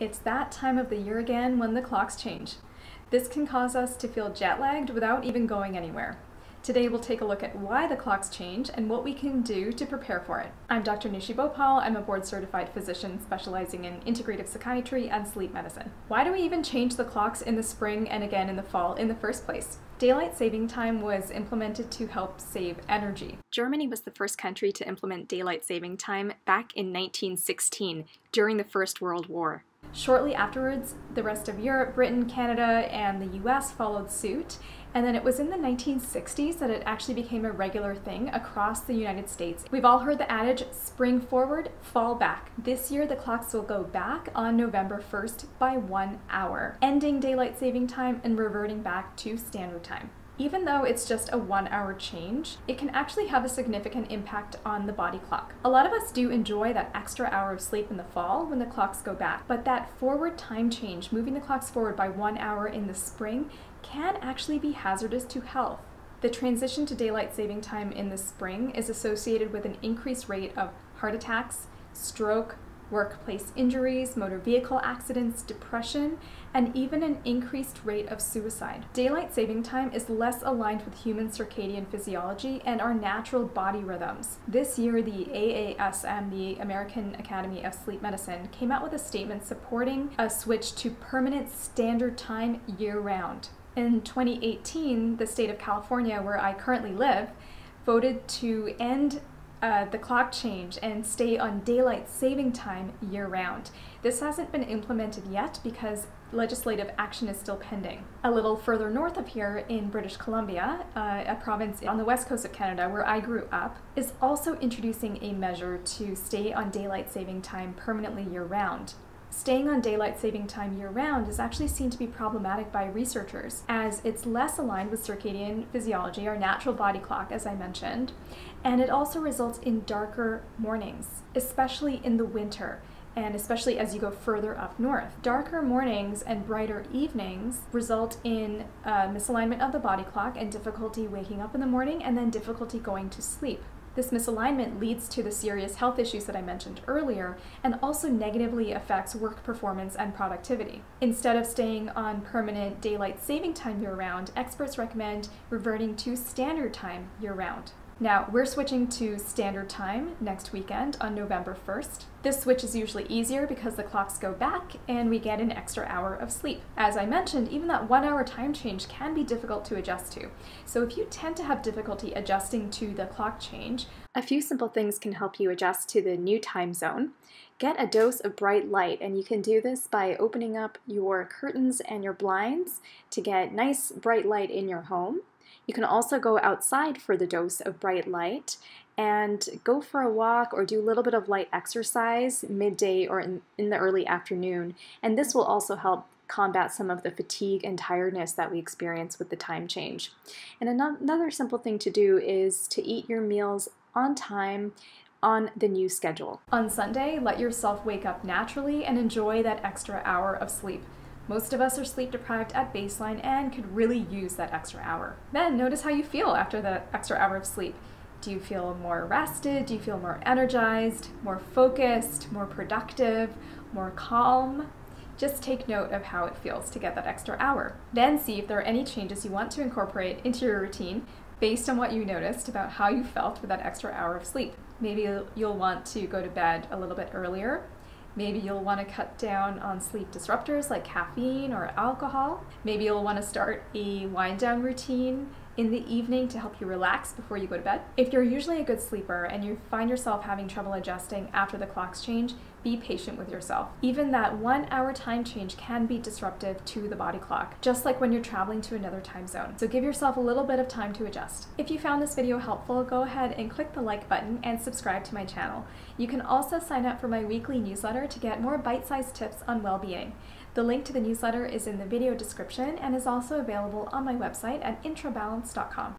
It's that time of the year again when the clocks change. This can cause us to feel jet lagged without even going anywhere. Today we'll take a look at why the clocks change and what we can do to prepare for it. I'm Dr. Nishi Bhopal. I'm a board certified physician specializing in integrative psychiatry and sleep medicine. Why do we even change the clocks in the spring and again in the fall in the first place? Daylight saving time was implemented to help save energy. Germany was the first country to implement daylight saving time back in 1916 during the First World War. Shortly afterwards, the rest of Europe, Britain, Canada, and the US followed suit, and then it was in the 1960s that it actually became a regular thing across the United States. We've all heard the adage spring forward, fall back. This year, the clocks will go back on November 1st by one hour, ending daylight saving time and reverting back to standard time. Even though it's just a one hour change, it can actually have a significant impact on the body clock. A lot of us do enjoy that extra hour of sleep in the fall when the clocks go back, but that forward time change, moving the clocks forward by one hour in the spring, can actually be hazardous to health. The transition to daylight saving time in the spring is associated with an increased rate of heart attacks, stroke, workplace injuries, motor vehicle accidents, depression, and even an increased rate of suicide. Daylight saving time is less aligned with human circadian physiology and our natural body rhythms. This year, the AASM, the American Academy of Sleep Medicine, came out with a statement supporting a switch to permanent standard time year round. In 2018, the state of California, where I currently live, voted to end uh, the clock change and stay on daylight saving time year round. This hasn't been implemented yet because legislative action is still pending. A little further north of here in British Columbia, uh, a province on the west coast of Canada where I grew up, is also introducing a measure to stay on daylight saving time permanently year round. Staying on daylight saving time year round is actually seen to be problematic by researchers, as it's less aligned with circadian physiology, our natural body clock, as I mentioned, and it also results in darker mornings, especially in the winter and especially as you go further up north. Darker mornings and brighter evenings result in uh, misalignment of the body clock and difficulty waking up in the morning and then difficulty going to sleep. This misalignment leads to the serious health issues that I mentioned earlier and also negatively affects work performance and productivity. Instead of staying on permanent daylight saving time year round, experts recommend reverting to standard time year round. Now, we're switching to standard time next weekend on November 1st. This switch is usually easier because the clocks go back and we get an extra hour of sleep. As I mentioned, even that one hour time change can be difficult to adjust to. So if you tend to have difficulty adjusting to the clock change, a few simple things can help you adjust to the new time zone. Get a dose of bright light, and you can do this by opening up your curtains and your blinds to get nice bright light in your home. You can also go outside for the dose of bright light and go for a walk or do a little bit of light exercise midday or in, in the early afternoon. And this will also help combat some of the fatigue and tiredness that we experience with the time change. And another simple thing to do is to eat your meals on time on the new schedule. On Sunday, let yourself wake up naturally and enjoy that extra hour of sleep. Most of us are sleep deprived at baseline and could really use that extra hour. Then notice how you feel after the extra hour of sleep. Do you feel more rested? Do you feel more energized, more focused, more productive, more calm? Just take note of how it feels to get that extra hour. Then see if there are any changes you want to incorporate into your routine based on what you noticed about how you felt with that extra hour of sleep. Maybe you'll want to go to bed a little bit earlier Maybe you'll want to cut down on sleep disruptors like caffeine or alcohol. Maybe you'll want to start a wind down routine in the evening to help you relax before you go to bed. If you're usually a good sleeper and you find yourself having trouble adjusting after the clocks change, be patient with yourself. Even that one hour time change can be disruptive to the body clock, just like when you're traveling to another time zone. So give yourself a little bit of time to adjust. If you found this video helpful, go ahead and click the like button and subscribe to my channel. You can also sign up for my weekly newsletter to get more bite-sized tips on well-being. The link to the newsletter is in the video description and is also available on my website at intrabalance.com com.